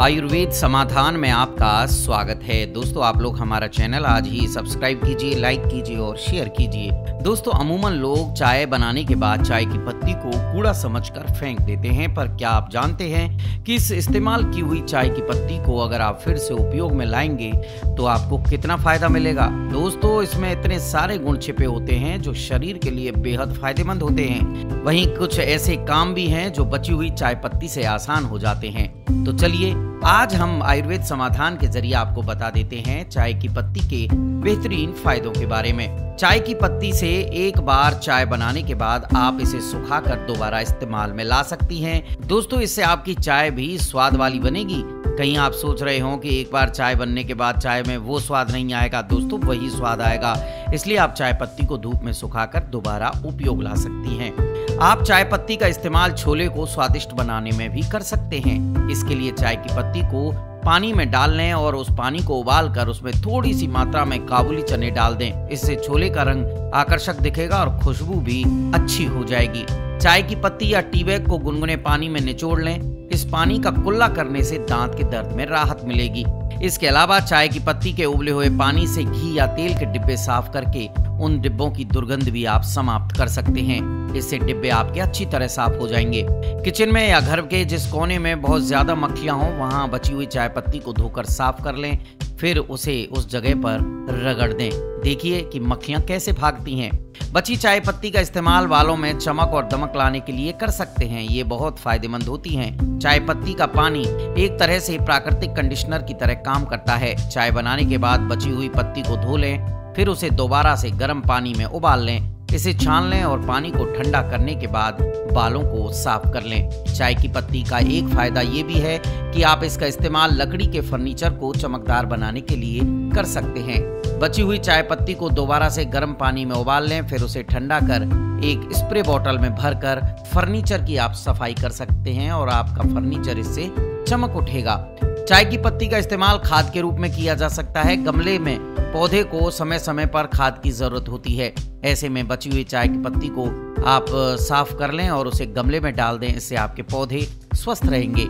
आयुर्वेद समाधान में आपका स्वागत है। दोस्तों, आप लोग हमारा चैनल आज ही सब्सक्राइब कीजिए, लाइक कीजिए और शेयर कीजिए। दोस्तों, अमूमन लोग चाय बनाने के बाद चाय की पत्ती को कूड़ा समझकर फेंक देते हैं, पर क्या आप जानते हैं कि इस इस्तेमाल की हुई चाय की पत्ती को अगर आप फिर से उपयोग में लाएँगे तो आपको कितना फ़ायदा मिलेगा? दोस्तों, इसमें इतने सारे गुण छिपे होते हैं जो शरीर के लिए बेहद फ़ायदेमंद होते हैं। वहीं कुछ ऐसे काम भी हैं जो बची हुई चाय पत्ती से आसान हो जाते हैं। तो चलिए आज हम आयुर्वेद समाधान के ज़रिए आपको बता देते हैं चाय की पत्ती के बेहतरीन फायदों के बारे में। चाय की पत्ती से एक बार चाय बनाने के बाद आप इसे सुखाकर दोबारा इस्तेमाल में ला सकती हैं। दोस्तों, इससे आपकी चाय भी स्वाद वाली बनेगी। कहीं आप सोच रहे हो कि एक बार चाय बनने के बाद चाय में वो स्वाद नहीं आएगा। दोस्तों, वही स्वाद आएगा। इसलिए आप चाय पत्ती को धूप में सुखाकर दोबारा उपयोग ला सकती हैं। आप चाय पत्ती का इस्तेमाल छोले को स्वादिष्ट बनाने में भी कर सकते हैं। इसके लिए चाय की पत्ती को पानी में डाल लें और उस पानी को उबाल कर उसमें थोड़ी सी मात्रा में काबुली चने डाल दें। इससे छोले का रंग आकर्षक दिखेगा और खुशबू भी अच्छी हो जाएगी। चाय की पत्ती या टी बैग को गुनगुने पानी में निचोड़ लें। इस पानी का कुल्ला करने से दांत के दर्द में राहत मिलेगी। इसके अलावा चाय की पत्ती के उबले हुए पानी से घी या तेल के डिब्बे साफ़ करके उन डिब्बों की दुर्गंध भी आप समाप्त कर सकते हैं। इससे डिब्बे आपके अच्छी तरह साफ़ हो जाएँगे। किचन में या घर के जिस कोने में बहुत ज़्यादा मक्खियाँ हो, वहाँ बची हुई चाय पत्ती को धोकर साफ़ कर लें, फिर उसे उस जगह पर रगड़ दें। देखिए कि मक्खियाँ कैसे भागती हैं। बची चाय पत्ती का इस्तेमाल बालों में चमक और दमक लाने के लिए कर सकते हैं। ये बहुत फ़ायदेमंद होती हैं। चाय पत्ती का पानी एक तरह से प्राकृतिक कंडीशनर की तरह काम करता है। चाय बनाने के बाद बची हुई पत्ती को धो लें फिर उसे दोबारा से गर्म पानी में उबाल लें। इसे छान लें और पानी को ठंडा करने के बाद बालों को साफ़ कर लें। चाय की पत्ती का एक फ़ायदा ये भी है कि आप इसका इस्तेमाल लकड़ी के फर्नीचर को चमकदार बनाने के लिए कर सकते हैं। बची हुई चाय पत्ती को दोबारा से गर्म पानी में उबाल लें, फिर उसे ठंडा कर एक स्प्रे बोतल में भरकर फर्नीचर की आप सफ़ाई कर सकते हैं और आपका फर्नीचर इससे चमक उठेगा। चाय की पत्ती का इस्तेमाल खाद के रूप में किया जा सकता है। गमले में पौधे को समय समय पर खाद की ज़रूरत होती है। ऐसे में बची हुई चाय की पत्ती को आप साफ़ कर लें और उसे गमले में डाल दें, इससे आपके पौधे स्वस्थ रहेंगे।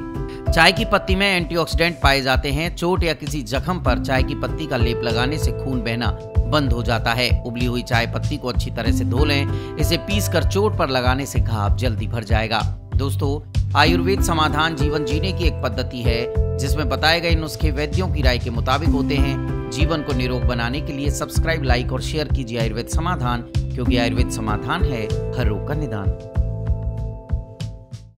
चाय की पत्ती में एंटीऑक्सीडेंट पाए जाते हैं। चोट या किसी जख्म पर चाय की पत्ती का लेप लगाने से खून बहना बंद हो जाता है। उबली हुई चाय पत्ती को अच्छी तरह से धो लें। इसे पीस कर चोट पर लगाने से घाव जल्दी भर जाएगा। दोस्तों आयुर्वेद समाधान जीवन जीने की एक पद्धति है, जिसमें बताए गए नुस्खे वैद्यों की राय के मुताबिक होते हैं। जीवन को निरोग बनाने के लिए सब्सक्राइब, लाइक और शेयर कीजिए आयुर्वेद समाधान, क्योंकि आयुर्वेद समाधान है हर रोग का निदान।